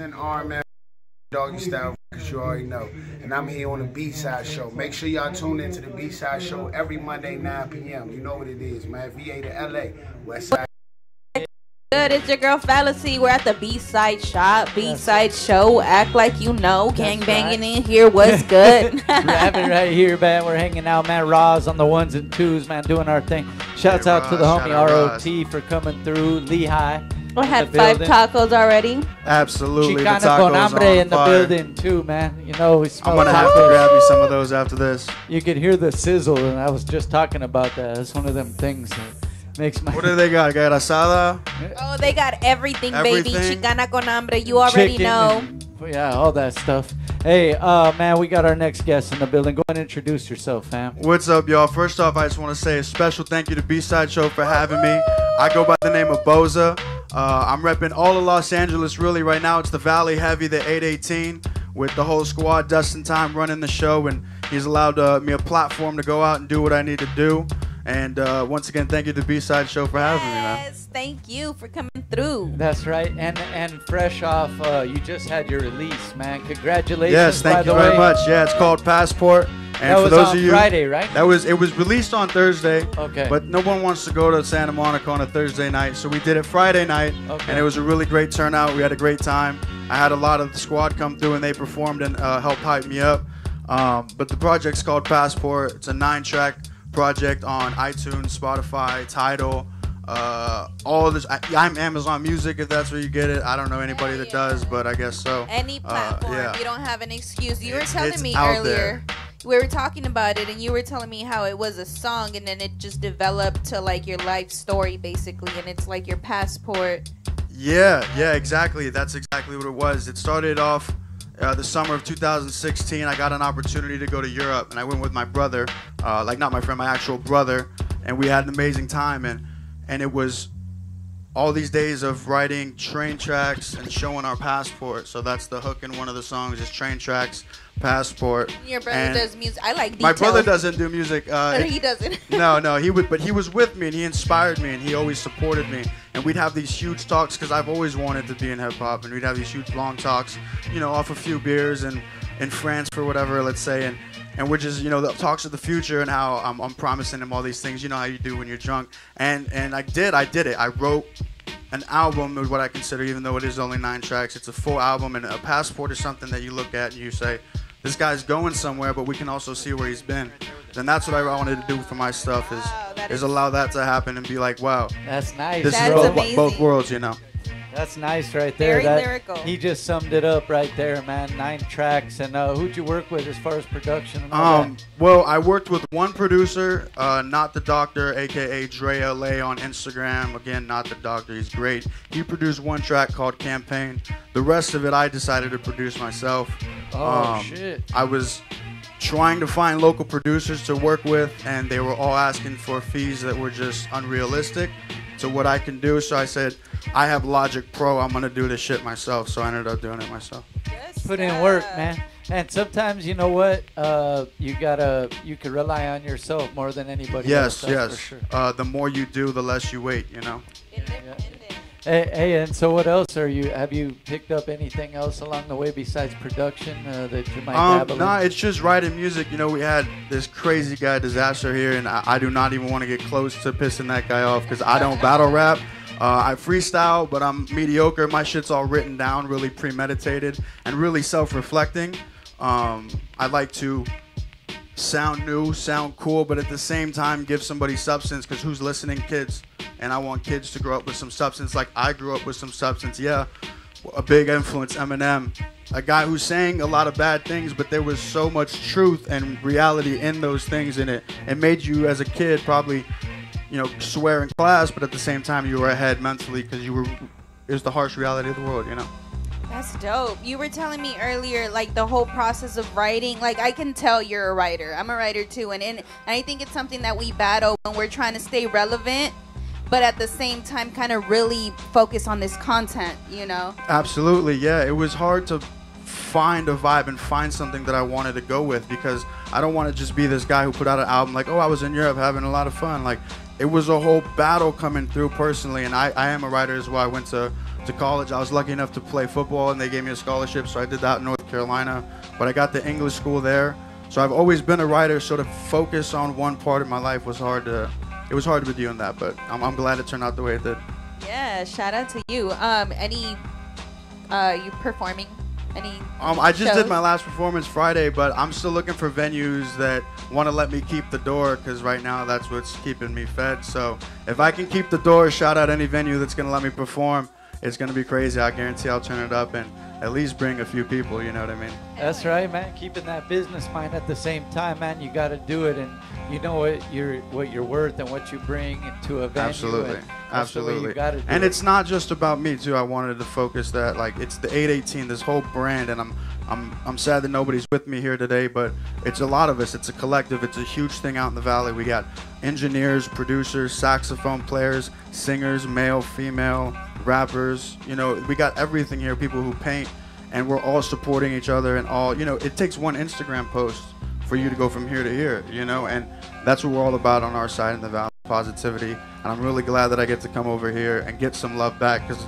Hey yo, C Doggy Style because you already know. And I'm here on the B-Side Show. Make sure y'all tune into the B-Side Show every Monday, 9 p.m. You know what it is, man. VA to LA, West Side. Good, it's your girl Phalasee. We're at the B-Side Shop, B-Side Show. Act like you know. Gang banging in here. What's good? Rapping right here, man. We're hanging out, man. Rawz on the ones and twos, man, doing our thing. Shouts Hey, out to the homie shout out ROT for coming through. LiHai. I had five building. tacos already. Absolutely. the Chicana tacos con hambre in the fire. building, too, man. You know, we I'm gonna have to grab you some of those after this. You could hear the sizzle, and I was just talking about that. It's one of them things that makes my What do they got? Got asada? Oh, they got everything, baby. Chicana con hambre. You already chicken know. Yeah, all that stuff. Hey, uh, man, we got our next guest in the building. Go ahead and introduce yourself, fam. What's up, y'all? First off, I just want to say a special thank you to B-Side Show for having me. I go by the name of Boza. Uh, I'm repping all of Los Angeles, really, right now. It's the Valley Heavy, the 818, with the whole squad, Dustin Time running the show, and he's allowed uh, me a platform to go out and do what I need to do. And uh, once again, thank you to B-Side Show for having me, man. Yes, thank you for coming through. That's right. And and fresh off, uh, you just had your release, man. Congratulations. Yes, by thank you the very way. much. Yeah, it's called Passport. And That for was those on of you, Friday, right? That was it was released on Thursday. Okay. But no one wants to go to Santa Monica on a Thursday night, so we did it Friday night, Okay. and it was a really great turnout. We had a great time. I had a lot of the squad come through, and they performed and uh, helped hype me up. Um, but the project's called Passport. It's a nine-track project on iTunes, Spotify, Tidal. Uh, all this. I, I'm Amazon Music if that's where you get it. I don't know anybody that does, but I guess so. Any Uh, platform. yeah. You don't have an excuse. You were telling it's me earlier. We were talking about it, and you were telling me how it was a song, and then it just developed to like your life story, basically, and it's like your passport. Yeah, yeah, exactly. That's exactly what it was. It started off uh, the summer of 2016. I got an opportunity to go to Europe, and I went with my brother, uh, like not my friend, my actual brother, and we had an amazing time. And and it was all these days of writing train tracks and showing our passport. So that's the hook in one of the songs is train tracks, passport. Your brother And does music. I like My brother doesn't do music. Uh, Or he doesn't. no, no, he would, but he was with me and he inspired me and he always supported me. And we'd have these huge talks because I've always wanted to be in hip hop, and we'd have these huge long talks, you know, off a few beers and in France for whatever, let's say, and and we're just, you know, the talks of the future and how I'm, I'm promising him all these things. You know how you do when you're drunk, and and I did, I did it. I wrote an album is what I consider, even though it is only nine tracks. It's a full album, and a passport is something that you look at and you say, this guy's going somewhere, but we can also see where he's been. And that's what I wanted to do for my stuff is Wow, that is is- allow that to happen and be like, wow, That's nice. this That's is both, amazing. both worlds, you know. That's nice right there. Very That- lyrical. He just summed it up right there, man. Nine tracks. And uh, who'd you work with as far as production and all Um, well, I worked with one producer, uh, not the doctor, aka Dre LA on Instagram. Again, not the doctor. He's great. He produced one track called Campaign. The rest of it, I decided to produce myself. Oh, Um, shit. I was trying to find local producers to work with, and they were all asking for fees that were just unrealistic to what I can do. So I said, I have Logic Pro. I'm gonna do this shit myself. So I ended up doing it myself. Yes, Put in work, man. And sometimes, you know what? Uh, you gotta, you can rely on yourself more than anybody Yes, else. that's yes. Sure. Uh, the more you do, the less you wait. You know. Independent. Hey, hey, and so what else are you? Have you picked up anything else along the way besides production uh, that you might Um, dabble nah, in? it's just writing music. You know, we had this crazy guy disaster here, and I, I do not even want to get close to pissing that guy off because I don't battle rap. Uh, I freestyle, but I'm mediocre. My shit's all written down, really premeditated, and really self-reflecting. Um, I like to sound new, sound cool, but at the same time give somebody substance because who's listening? Kids. And I want kids to grow up with some substance like I grew up with some substance. Yeah, a big influence, Eminem. A guy who's saying a lot of bad things, but there was so much truth and reality in those things, and it it made you as a kid probably, you know, swear in class, but at the same time you were ahead mentally because you were. It was the harsh reality of the world, you know. That's dope. You were telling me earlier, like the whole process of writing. Like I can tell you're a writer. I'm a writer too, and, and I think it's something that we battle when we're trying to stay relevant, but at the same time, kind of really focus on this content. You know? Absolutely, yeah. It was hard to find a vibe and find something that I wanted to go with because I don't want to just be this guy who put out an album like, oh, I was in Europe having a lot of fun. Like, it was a whole battle coming through personally, and I, I am a writer as well. I went to to college. I was lucky enough to play football, and they gave me a scholarship, so I did that in North Carolina. But I got the English school there, so I've always been a writer. So to focus on one part of my life was hard to. It was hard to be doing that, but I'm, I'm glad it turned out the way it did. Yeah, shout out to you. Um, any, uh, you performing? Any? Um, I just shows? did my last performance Friday, but I'm still looking for venues that want to let me keep the door because right now that's what's keeping me fed. So if I can keep the door, shout out any venue that's gonna let me perform. It's gonna be crazy. I guarantee I'll turn it up and at least bring a few people. You know what I mean? That's right, man. Keeping that business mind at the same time, man. You got to do it, and you know what you're what you're worth and what you bring into a venue. Absolutely, and that's the way absolutely. To and it. it's not just about me too. I wanted to focus that like it's the 818, this whole brand, and I'm I'm I'm sad that nobody's with me here today, but it's a lot of us. It's a collective. It's a huge thing out in the valley. We got engineers, producers, saxophone players, singers, male, female, rappers. You know, we got everything here. People who paint, and we're all supporting each other and all. You know, it takes one Instagram post for you to go from here to here. You know, and that's what we're all about on our side in the valley. Positivity, and I'm really glad that I get to come over here and get some love back because.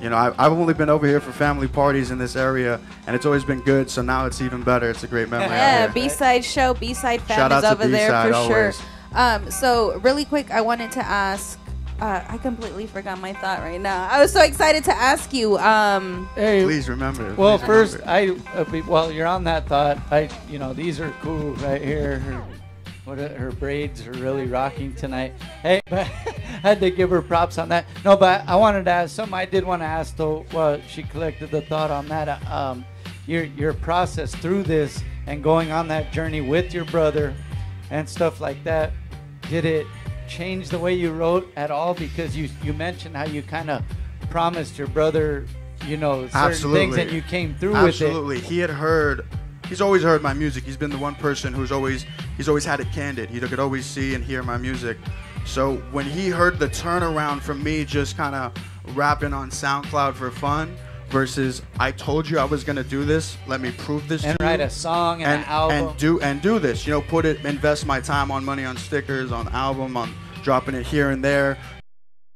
You know, I, I've only been over here for family parties in this area, and it's always been good. So now it's even better. It's a great memory. Yeah. B side show, B side fam Shout out is over there for B-side sure. Um, so really quick, I wanted to ask. Uh, I completely forgot my thought right now. I was so excited to ask you. Um, Hey, Please remember. Well, please first, remember. I uh, be- well, you're on that thought. I, you know, these are cool right here. Her, what are, her braids are really rocking tonight. Hey, but had to give her props on that. No, but I wanted to ask something. I did want to ask though. Well, she collected the thought on that. uh, Um, your your process through this and going on that journey with your brother and stuff like that. Did it change the way you wrote at all? Because you you mentioned how you kind of promised your brother, you know, certain Absolutely. things and you came through with it. Absolutely. He had heard. He's always heard my music. He's been the one person who's always he's always had it candid. He could always see and hear my music. So when he heard the turnaround from me just kind of rapping on SoundCloud for fun versus I told you I was gonna do this. Let me prove this and to write you. a song and, and, an album. and do and do this. You know, put it, invest my time on money on stickers, on album, on dropping it here and there,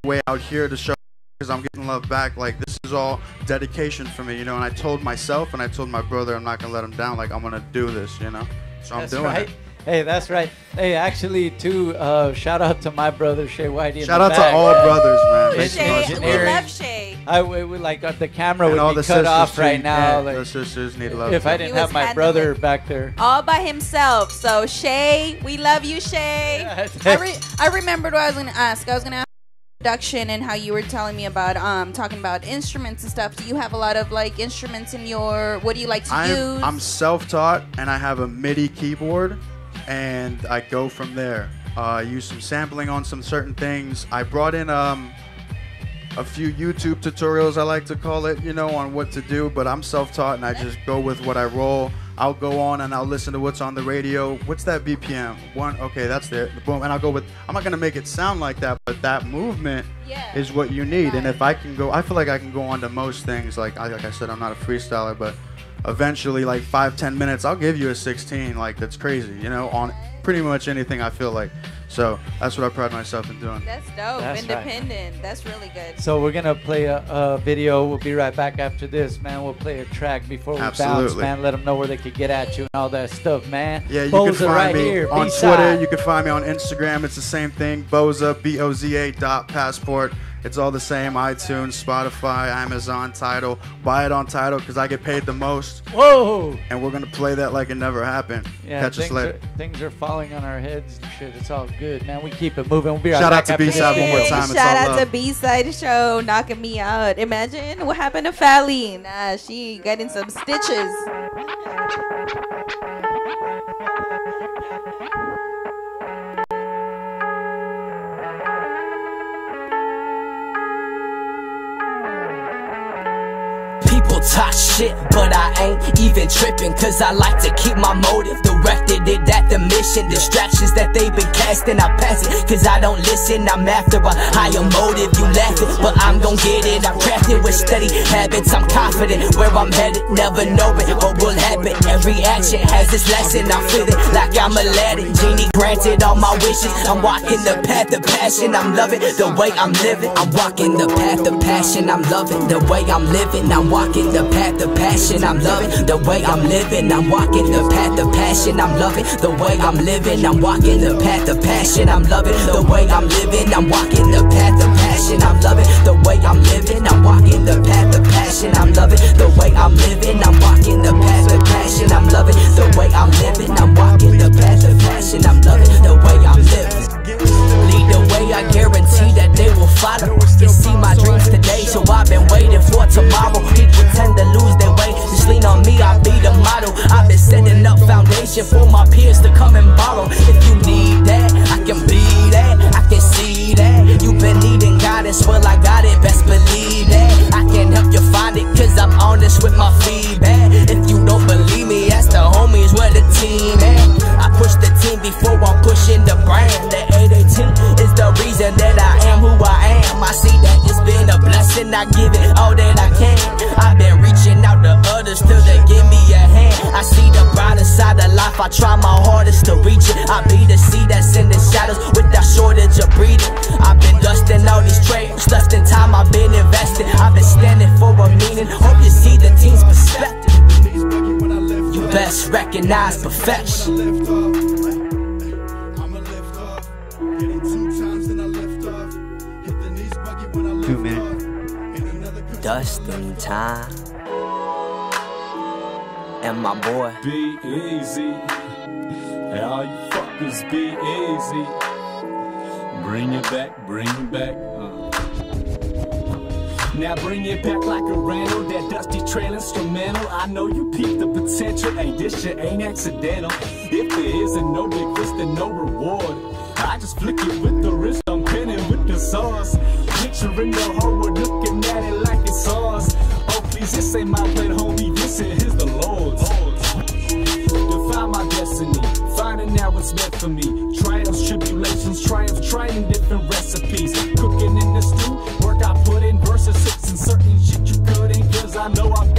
way out here to show because I'm getting love back. Like this is all dedication for me, you know. And I told myself and I told my brother I'm not gonna let him down. Like I'm gonna do this, you know. So I'm that's doing right. it. Hey, that's right. Hey, actually, too. Uh, shout out to my brother Shaye Whitey. in Shout the out to back. all brothers, man. It's Thanks so much. Shaye, we love Shaye. I we, we, like uh, the camera And would all be the cut sisters off too. right now. Yeah, like, the sisters need love. if I didn't have my brother back there. all by himself. So Shaye, we love you, Shaye. I, re- I remembered what I was gonna ask. I was gonna ask production and how you were telling me about um talking about instruments and stuff. Do you have a lot of like instruments in your? What do you like to I'm, use? I'm self-taught and I have a MIDI keyboard, and I go from there. Uh, I use some sampling on some certain things. I brought in um, a few YouTube tutorials, I like to call it, you know, on what to do. But I'm self-taught and I just go with what I roll. I'll go on and I'll listen to what's on the radio. What's that BPM? One. Okay, that's there. Boom. And I'll go with. I'm not gonna make it sound like that, but that movement Yeah. is what you need. And if I can go, I feel like I can go on to most things. Like I, like I said, I'm not a freestyler, but eventually, like five, ten minutes, I'll give you a 16. Like that's crazy, you know, on pretty much anything I feel like. So that's what I pride myself in doing. That's dope. That's right. Independent. That's really good. So we're gonna play a, a video. We'll be right back after this, man. We'll play a track before we bounce, man. Let them know where they could get at you and all that stuff, man. Yeah, you Boza can find right me here, on B-side. Twitter. You can find me on Instagram. It's the same thing. Boza, B O Z A dot passport. It's all the same. iTunes, Spotify, Amazon, Tidal. Buy it on Tidal because I get paid the most, Whoa! and we're gonna play that like it never happened. Yeah, Catch us things later. are, things are falling on our heads and shit. It's all good, man. We keep it moving. We'll be right Shout back out to B-side one more time. It's Shout all out to. B Side Show knocking me out. Imagine what happened to Fally. Nah, she getting some stitches. People shit, but I ain't even tripping. Cause I like to keep my motive directed it at the mission. Distractions that they've been casting, I pass it. Cause I don't listen, I'm after a higher motive. You laughing, but I'm gon' get it. I'm crafted with steady habits, I'm confident. Where I'm headed, never know it, what will happen. Every action has its lesson, I feel it like I'm Aladdin. Genie granted all my wishes. I'm walking the path of passion, I'm loving the way I'm living. I'm walking the path of passion, I'm loving the way I'm living. I'm walking the path of passion, I'm loving the way I'm living. I'm walking the path of passion, I'm loving the way I'm living. I'm walking the path of passion, I'm loving the way I'm living. I'm walking the path of passion, I'm loving the way I'm living. I'm walking the path of passion, I'm loving the way I'm living. Who I am. I see that it's been a blessing, I give it all that I can. I've been reaching out to others till they give me a hand. I see the brighter side of life, I try my hardest to reach it. I be the seed that's in the shadows with without shortage of breathing. I've been dusting all these trails, dusting time I've been investing. I've been standing for a meaning. Hope you see the team's perspective. You best recognize perfection. Two minutes. Dustin time. And my boy. Be easy. All you fuckers be easy. Bring it back, bring it back. Uh. Now bring it back like a rental, that dusty trail instrumental. I know you peep the potential, hey, this shit ain't accidental. If there isn't no big risk, then no reward. I just flick it with the wrist, I'm pinning with the sauce. Picturing the whole world looking at it like it's ours. Oh, please, this ain't my plate, homie, this is the Lord's. Define my destiny, finding out what's meant for me. Trials, tribulations, triumphs, trying different recipes. Cooking in the stew, work I put in versus hits and certain shit you couldn't. Cause I know I'm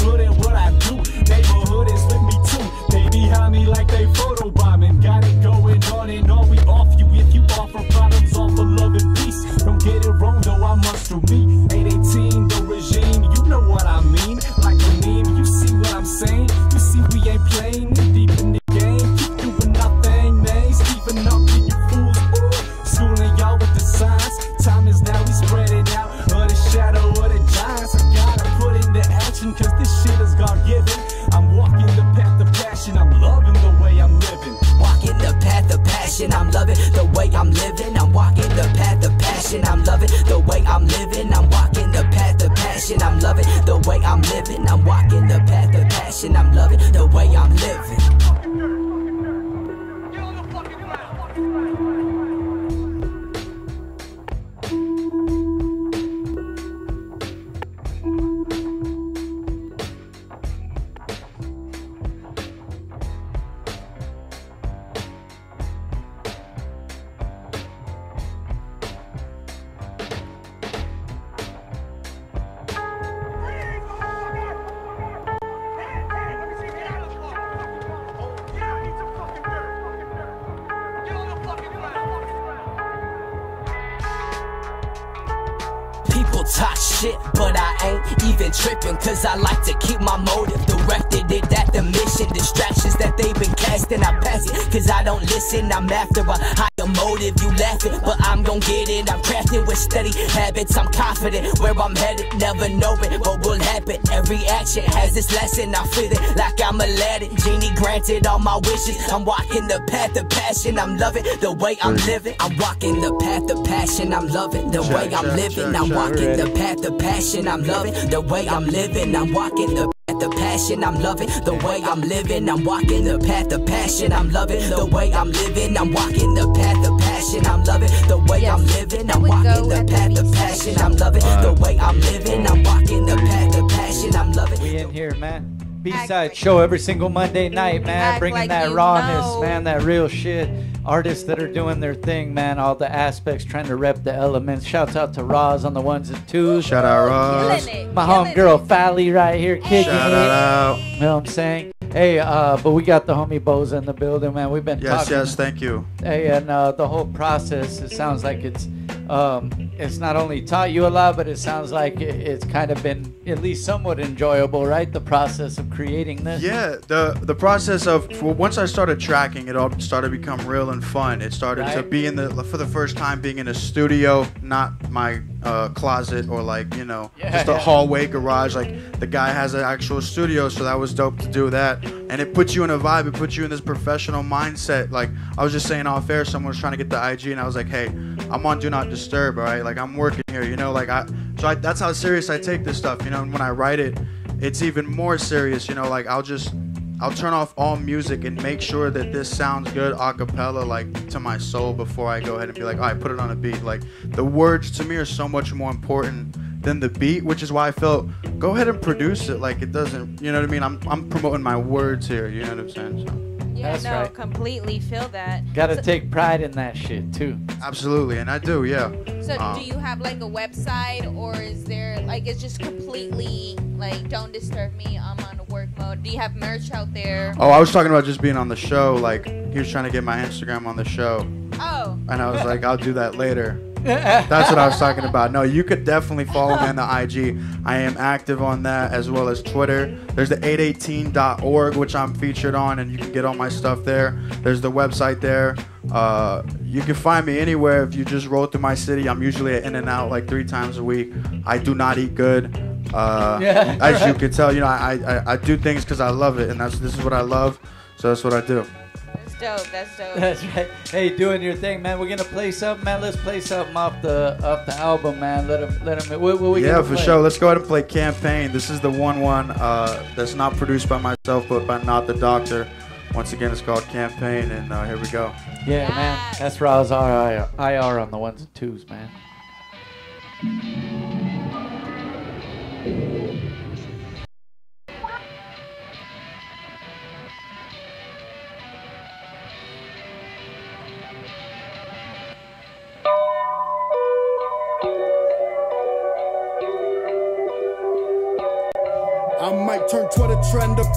talk shit, but I ain't even tripping. Cause I like to keep my motive directed it at the mission. Distractions that they've been casting, I pass it. Cause I don't listen, I'm after a higher motive. You laughing, but I'm gon' get it. I'm crafted with steady habits, I'm confident. Where I'm headed, never knowing what will happen. Every action has its lesson, I feel it like I'm Aladdin. Genie granted all my wishes. I'm walking the path of passion, I'm loving the way I'm living. I'm walking the path of passion, I'm loving the way I'm living. I'm walking the path of passion, I'm loving the way I'm living. I'm walking the path of passion, I'm loving the way I'm living. I'm walking the path of passion, I'm loving the way I'm living. I'm walking the path of passion, I'm loving the way I'm living. I'm we go walking the at path of passion, I'm loving the way I'm living. I'm walking the path of passion, I'm loving. We in here, man. B Act side like- show every single Monday night, man. Act Bringing like that rawness, know. man. That real shit. Artists that are doing their thing, man. All the aspects, trying to rep the elements. Shouts out to Rawz on the ones and twos. Shout out Rawz. Killing it. My killing homegirl. Fally right here kicking Shout it. out. You know what I'm saying? Hey, uh, but we got the homie Boza in the building, man. We've been Yes, talking. yes, thank you. Hey, and uh, the whole process, it sounds like it's um, it's not only taught you a lot, but it sounds like it's kind of been at least somewhat enjoyable, right? The process of creating this. Yeah, the the process of well, once I started tracking, it all started to become real and fun. It started to be in the for the first time being in a studio, not my uh, closet or like you know Yeah, just a yeah. hallway garage. Like the guy has an actual studio, so that was dope to do that. And it puts you in a vibe. It puts you in this professional mindset. Like I was just saying off air, someone was trying to get the IG, and I was like, hey, I'm on Do Not Disturb, all right? Like I'm working here, you know. Like I, so I, that's how serious I take this stuff, you know. And when I write it, it's even more serious, you know. Like I'll just I'll turn off all music and make sure that this sounds good a cappella, like to my soul, before I go ahead and be like, all right, put it on a beat. Like the words to me are so much more important than the beat, which is why I felt go ahead and produce it. Like it doesn't, you know what I mean? I'm I'm promoting my words here. You know what I'm saying? So, Yeah, That's no, right. completely feel that. Got to So- take pride in that shit too. absolutely, and I do, yeah. So Um, do you have like a website or is there like it's just completely like don't disturb me, I'm on work mode. Do you have merch out there? Oh, I was talking about just being on the show. Like he was trying to get my Instagram on the show, Oh. and I was like, I'll do that later. That's what I was talking about. No, you could definitely follow me on the IG. I am active on that as well as Twitter. There's the 818.org, which I'm featured on, and you can get all my stuff there. There's the website there. Uh, you can find me anywhere if you just roll through my city. I'm usually in and out like three times a week. I do not eat good. Uh, Yeah, as you can tell, you know, I, I, I do things because I love it, and that's this is what I love. So that's what I do. That's dope. That's dope. That's right. Hey, doing your thing, man. We're gonna play something, man. Let's play something off the off the album, man. Let him let him. What, what we yeah, for play? sure. Let's go ahead and play Campaign. This is the one one uh, that's not produced by myself, but by Not the Doctor. Once again, it's called Campaign, and uh, here we go. Yeah, man. That's Rawz IR, IR on the ones and twos, man.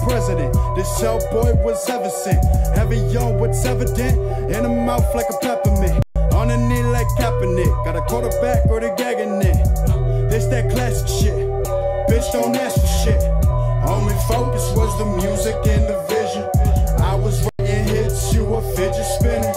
President. This shell boy was ever sent. Heavy on what's evident. In the mouth like a peppermint. On the knee like Kaepernick. Got a quarterback or the gagging it. This that classic shit. Bitch, don't ask for shit. Only focus was the music and the vision. I was writing hits, you were fidget spinning.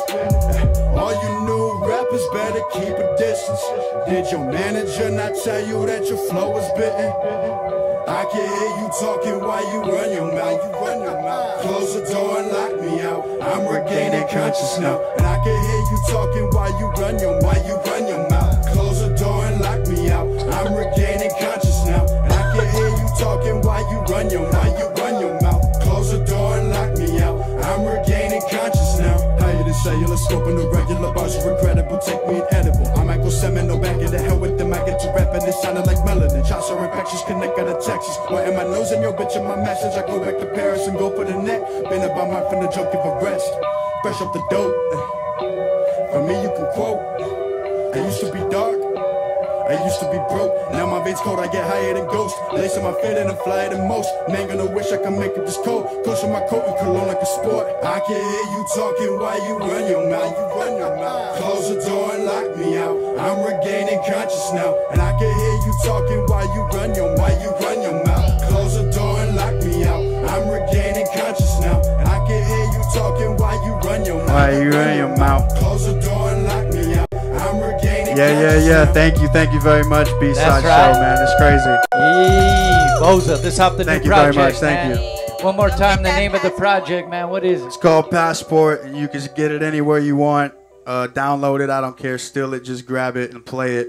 All you new rappers better keep a distance. Did your manager not tell you that your flow was bitten? I can hear you talking while you run your mouth. You run your mouth. Close the door and lock me out. I'm regaining conscious now, and I can hear you talking while you run your while you run your and the regular bars are incredible. Take me inedible. I'm Michael Seminole back in the hell with them. I get to rapping it sounding like melanin. Shots are infectious, connect out of Texas. Why am I nose in your bitch in my message? I go back to Paris and go for the net. Been about my from the joke give a rest. Fresh up the dope. For me, you can quote. I used to be dark. I used to be broke, now my veins cold, I get higher than ghosts. Lacing my fit and I'm flyer than most. Man, gonna wish I could make it this cold. Close my coat and cologne like a sport. I can hear you talking while you run your mouth. You run your mouth. Close the door and lock me out. I'm regaining conscious now. And I can hear you talking while you run your while you run your mouth. Yeah, yeah, yeah. Thank you, thank you very much, B Side right. Show, man. It's crazy. Yee, Boza, this off the Thank new you very project, much, thank you. One more time, the name of the project, man. What is it? It's called Passport, and you can get it anywhere you want. Uh, download it. I don't care. Steal it. Just grab it and play it.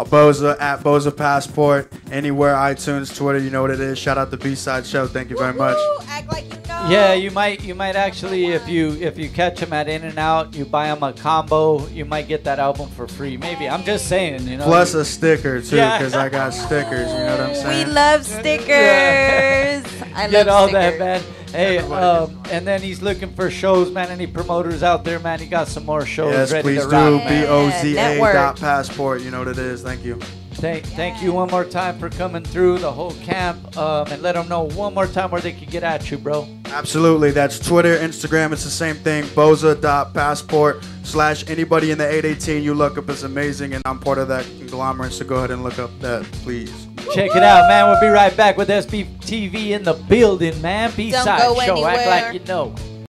A Boza at Boza Passport. Anywhere, iTunes, Twitter, you know what it is. Shout out the B Side Show. Thank you very much. Act like you know. Yeah, you might you might actually if you if you catch them at In and Out, you buy them a combo, you might get that album for free. Maybe I'm just saying, you know. Plus a sticker too, Yeah. because I got stickers. You know what I'm saying? We love stickers. I get love all stickers. that, man. Hey, um, and then he's looking for shows, man. Any promoters out there, man? He got some more shows Yes, ready please to do. rock. B O Z A Network. dot passport. You know what it is. Thank you. Thank, thank you one more time for coming through the whole camp, um, and let them know one more time where they can get at you, bro. Absolutely. That's Twitter, Instagram. It's the same thing. Boza.passport slash anybody in the 818 you look up is amazing. And I'm part of that conglomerate. So go ahead and look up that, please. Check it out, man. We'll be right back with SBTV in the building, man. B Don't side go show. Act like you know.